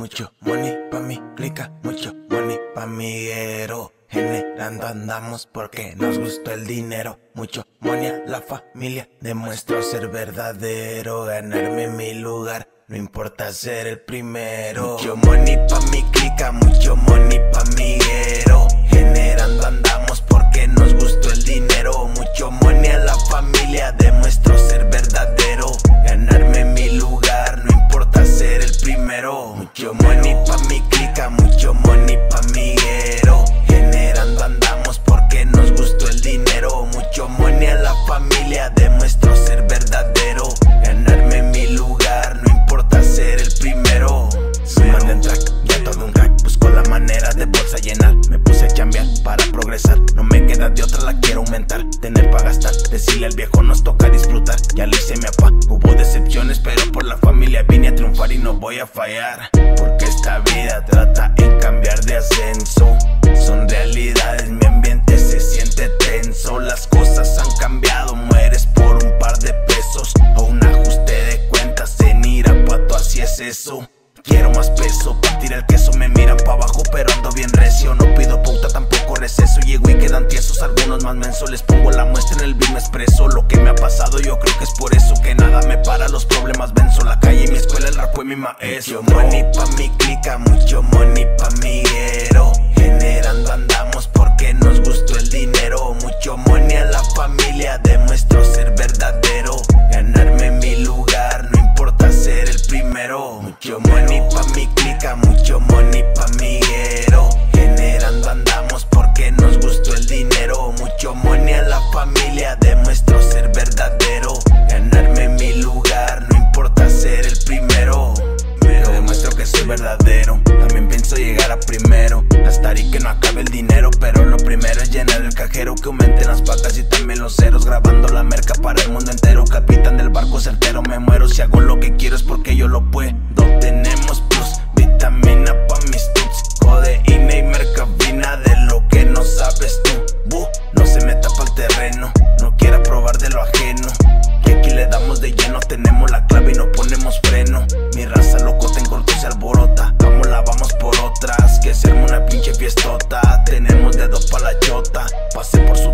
mucho money pa' mi clica, mucho money pa' mi guero. Generando andamos porque nos gustó el dinero. Mucho money a la familia, demuestro ser verdadero. Ganarme mi lugar, no importa ser el primero. Mucho money pa' mi clica, de bolsa llenar. Me puse a chambear para progresar. No me queda de otra, la quiero aumentar. Tener para gastar, decirle al viejo nos toca disfrutar. Ya lo hice mi papá, hubo decepciones, pero por la familia vine a triunfar y no voy a fallar. Porque esta vida trata en cambiar de ascenso. Son realidades, mi ambiente se siente tenso. Las cosas han cambiado, mueres por un par de pesos. O un ajuste de cuentas en Irapuato, así es eso. No pido pauta, tampoco receso. Llego y quedan tiesos, algunos más mensos. Les pongo la muestra en el Bim Expreso. Lo que me ha pasado, yo creo que es por eso que nada me para. Los problemas venzo la calle y mi escuela, el rap fue mi maestro. Mucho money pa' mi clica, mucho money verdadero. También pienso llegar a primero. Gastar y que no acabe el dinero Pero lo primero es llenar el cajero Que aumenten las patas y también los ceros Grabando la merca para el mundo entero. Capitán del barco certero Me muero. Si hago lo que quiero es porque yo lo puedo. Tenemos plus, vitamina pa' mis tuts Codeína y mercabina de lo que no sabes tú. Buh, No se meta pa'l terreno No quiera probar de lo ajeno. Que aquí le damos de lleno Tenemos la clave y no ponemos freno. Mi raza loco, te corto ese alboro Tenemos dedos para la chota. Pase por su